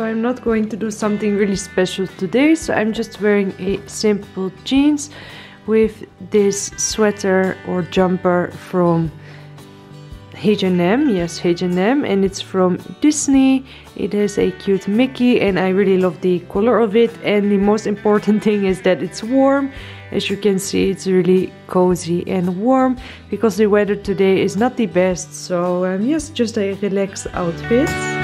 So I'm not going to do something really special today. So I'm just wearing a simple jeans with this sweater or jumper from H&M, yes H&M and it's from Disney. It has a cute Mickey and I really love the color of it and the most important thing is that it's warm. As you can see it's really cozy and warm because the weather today is not the best so um, yes just a relaxed outfit.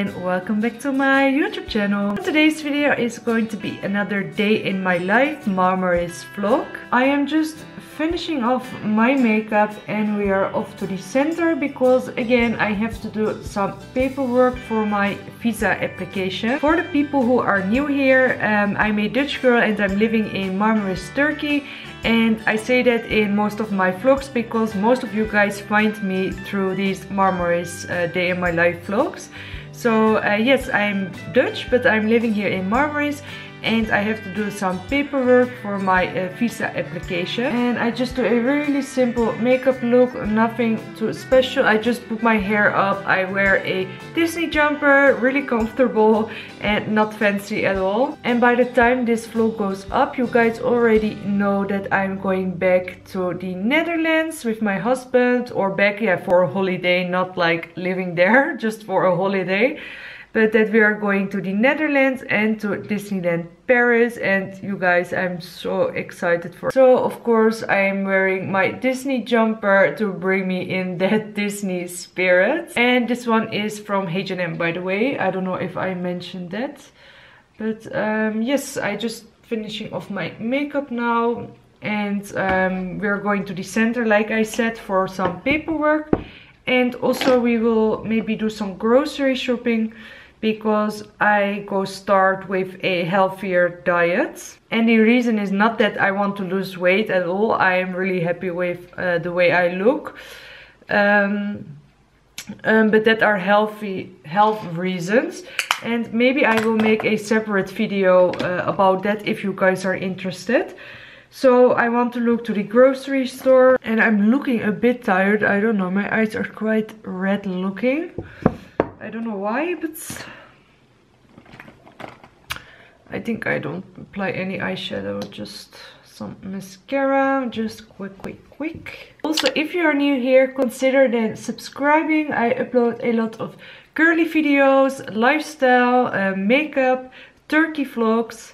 And welcome back to my YouTube channel. Today's video is going to be another day in my life Marmaris vlog. I am just finishing off my makeup and we are off to the center because again I have to do some paperwork for my visa application. For the people who are new here, um, I'm a Dutch girl and I'm living in Marmaris, Turkey and I say that in most of my vlogs because most of you guys find me through these Marmaris uh, day in my life vlogs. So uh, yes, I'm Dutch, but I'm living here in Marmaris and I have to do some paperwork for my uh, visa application. And I just do a really simple makeup look nothing too special. I just put my hair up. I wear a Disney jumper really comfortable and not fancy at all. And by the time this vlog goes up you guys already know that I'm going back to the Netherlands with my husband or back yeah for a holiday not like living there just for a holiday but that we are going to the Netherlands and to Disneyland Paris and you guys I'm so excited for so of course I am wearing my Disney jumper to bring me in that Disney spirit. And this one is from H&M by the way. I don't know if I mentioned that. But um, yes I just finishing off my makeup now. And um, we're going to the center like I said for some paperwork. And also we will maybe do some grocery shopping because I go start with a healthier diet. And the reason is not that I want to lose weight at all. I am really happy with uh, the way I look. Um, um, but that are healthy health reasons and maybe I will make a separate video uh, about that if you guys are interested so I want to look to the grocery store and I'm looking a bit tired I don't know my eyes are quite red looking I don't know why, but I think I don't apply any eyeshadow, just some mascara, just quick, quick, quick. Also, if you are new here, consider then subscribing. I upload a lot of girly videos, lifestyle, uh, makeup, turkey vlogs,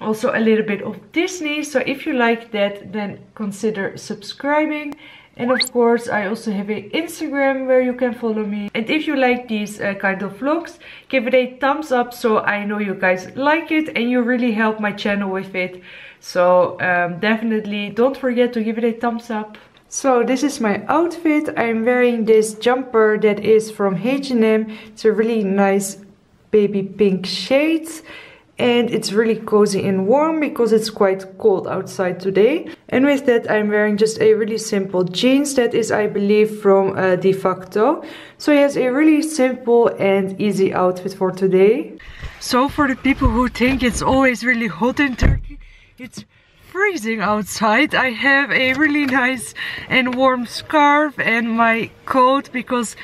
also a little bit of Disney. So if you like that, then consider subscribing. And of course, I also have an Instagram where you can follow me. And if you like these uh, kind of vlogs, give it a thumbs up so I know you guys like it and you really help my channel with it. So um, definitely don't forget to give it a thumbs up. So this is my outfit. I'm wearing this jumper that is from H&M. It's a really nice baby pink shade and it's really cozy and warm because it's quite cold outside today. And with that I'm wearing just a really simple jeans that is I believe from uh, DeFacto. So yes, a really simple and easy outfit for today. So for the people who think it's always really hot in Turkey, it's freezing outside. I have a really nice and warm scarf and my coat because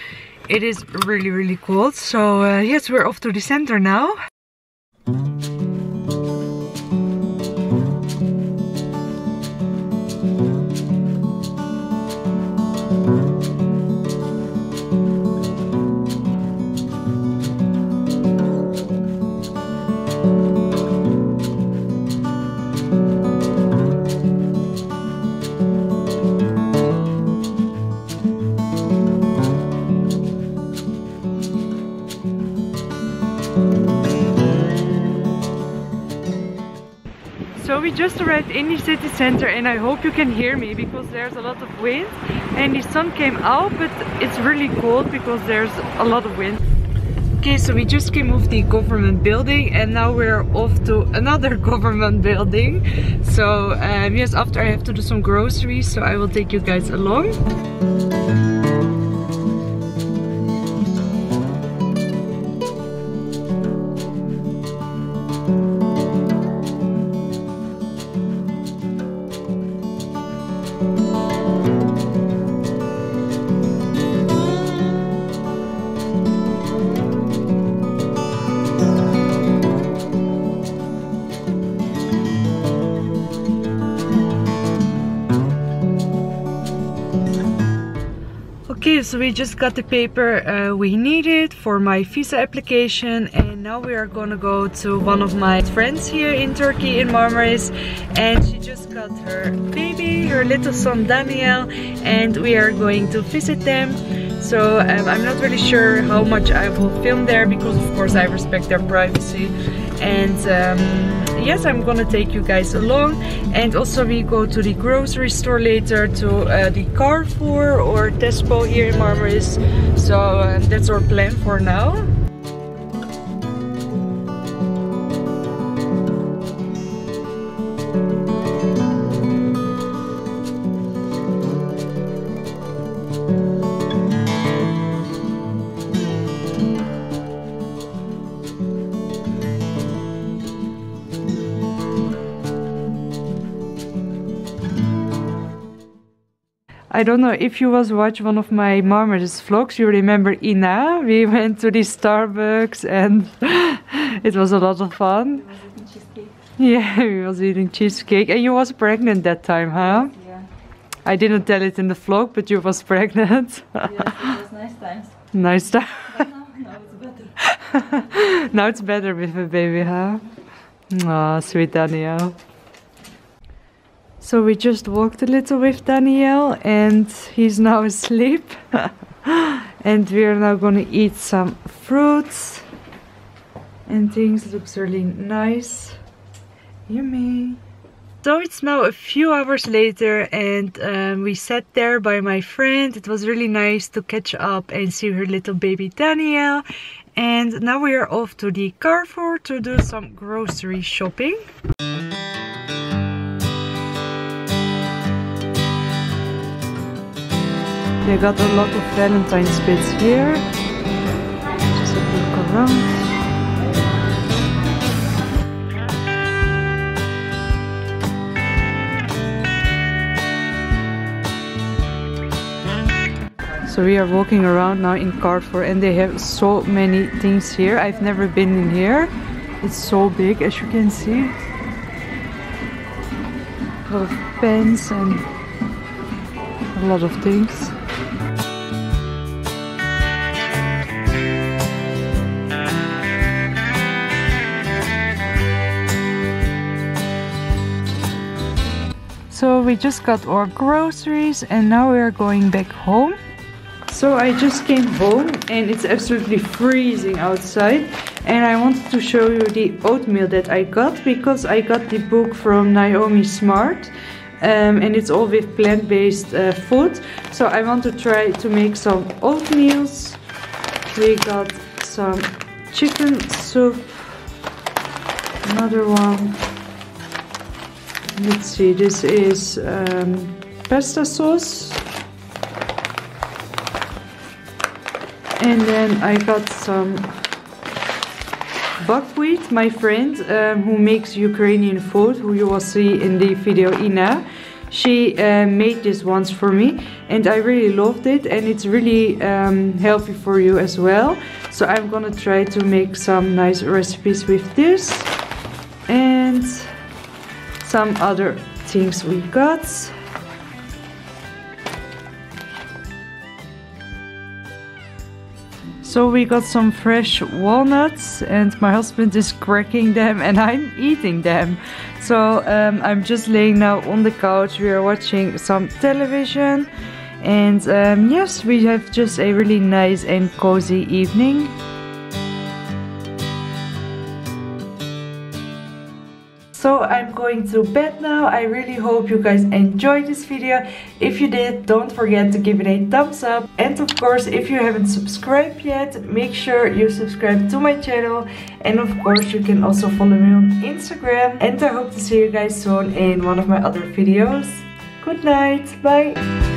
it is really really cold. So uh, yes, we're off to the center now. Just arrived in the city center and I hope you can hear me because there's a lot of wind and the sun came out but it's really cold because there's a lot of wind. Okay, so we just came off the government building and now we're off to another government building. So um, yes, after I have to do some groceries, so I will take you guys along. So we just got the paper uh, we needed for my visa application and now we are gonna go to one of my friends here in Turkey in Marmaris and she just got her baby, her little son Daniel and we are going to visit them. So um, I'm not really sure how much I will film there because of course I respect their privacy and um, yes I'm gonna take you guys along. And also we go to the grocery store later to uh, the Carrefour or Tesco here in Marmaris. So uh, that's our plan for now I don't know if you was watch one of my Marmaris vlogs, you remember Ina? We went to the Starbucks and it was a lot of fun. Yeah, we was eating cheesecake and you was pregnant that time, huh? Yeah. I didn't tell it in the vlog, but you was pregnant. Yes, it was nice times. nice time. Now, now it's better. now it's better with a baby, huh? Aw, sweet Danielle. So we just walked a little with Danielle and he's now asleep. and we are now gonna eat some fruits and things. Looks really nice. Yummy. So it's now a few hours later and um, we sat there by my friend. It was really nice to catch up and see her little baby Danielle. And now we are off to the Carrefour to do some grocery shopping. They got a lot of Valentine's bits here. Just a look around. So we are walking around now in Carrefour and they have so many things here. I've never been in here. It's so big as you can see. A lot of pens and a lot of things. We just got our groceries and now we are going back home. So I just came home and it's absolutely freezing outside. And I wanted to show you the oatmeal that I got because I got the book from Niomi Smart um, and it's all with plant-based uh, food. So I want to try to make some oatmeals. We got some chicken soup another one let's see this is um, pasta sauce. And then I got some buckwheat my friend um, who makes Ukrainian food who you will see in the video Ina. She uh, made this once for me and I really loved it and it's really um, healthy for you as well. So I'm gonna try to make some nice recipes with this. And some other things we got So we got some fresh walnuts and my husband is cracking them and I'm eating them. So um, I'm just laying now on the couch. We are watching some television and um, yes, we have just a really nice and cozy evening. So I'm going to bed now. I really hope you guys enjoyed this video. If you did, don't forget to give it a thumbs up. And of course, if you haven't subscribed yet, make sure you subscribe to my channel. And of course, you can also follow me on Instagram. And I hope to see you guys soon in one of my other videos. Good night. Bye.